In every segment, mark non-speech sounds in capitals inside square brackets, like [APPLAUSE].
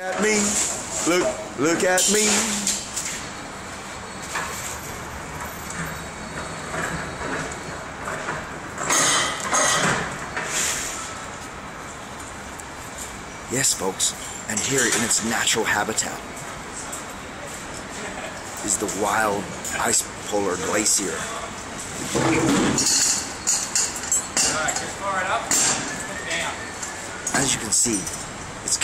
at me. Look, look at me. Yes, folks, and here in its natural habitat is the wild ice polar glazier. As you can see,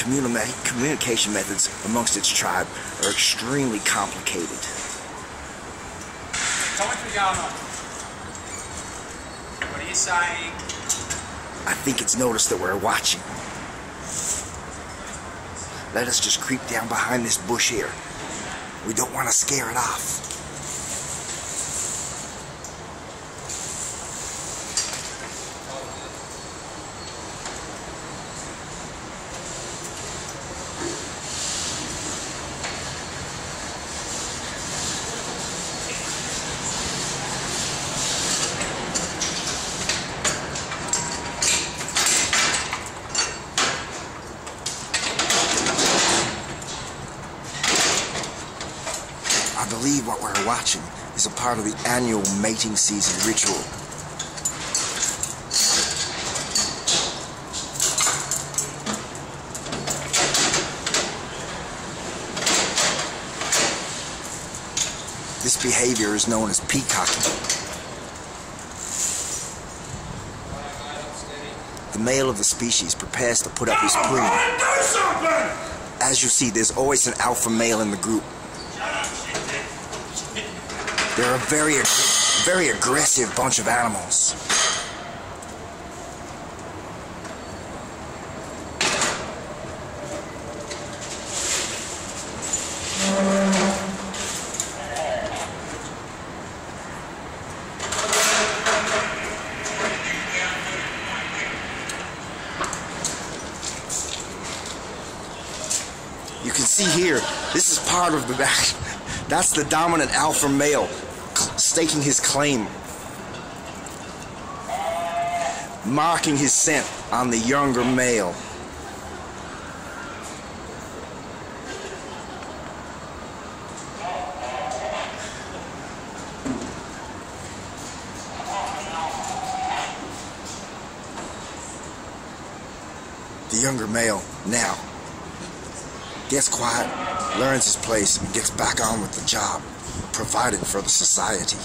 communication methods amongst its tribe are extremely complicated. What are you saying? I think it's noticed that we're watching. Let us just creep down behind this bush here. We don't want to scare it off. Believe what we're watching is a part of the annual mating season ritual. This behavior is known as peacocking. The male of the species prepares to put up his plume. As you see, there's always an alpha male in the group. They're a very, very aggressive bunch of animals. You can see here, this is part of the back. [LAUGHS] That's the dominant alpha male staking his claim, marking his scent on the younger male. The younger male now gets quiet, learns his place, and gets back on with the job provided for the society.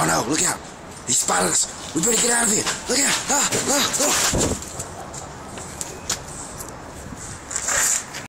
Oh no, look out! He spotted us! We better get out of here! Look out! Ah, ah, ah.